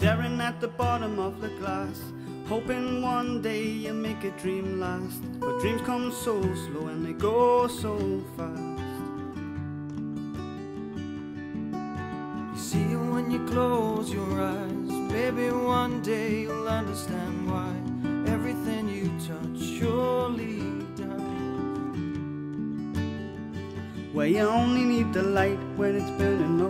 Staring at the bottom of the glass, hoping one day you'll make a dream last. But dreams come so slow and they go so fast. You see it when you close your eyes. Baby, one day you'll understand why everything you touch surely dies. Where you only need the light when it's burning low.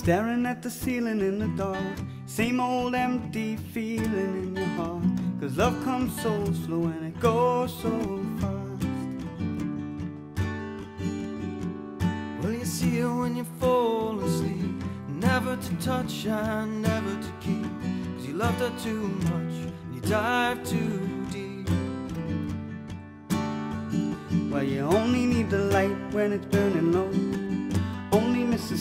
Staring at the ceiling in the dark, same old empty feeling in your heart. Cause love comes so slow and it goes so fast. Well, you see her when you fall asleep. Never to touch and never to keep. Cause you loved her too much. And you dive too deep. Well, you only need the light when it's burning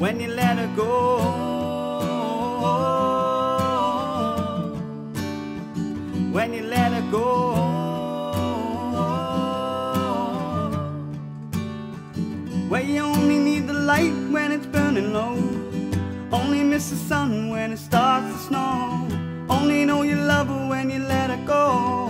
When you let her go. When you let her go. Well, you only need the light when it's burning low. Only miss the sun when it starts to snow. Only know you love her when you let her go.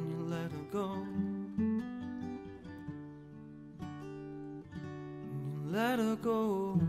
go.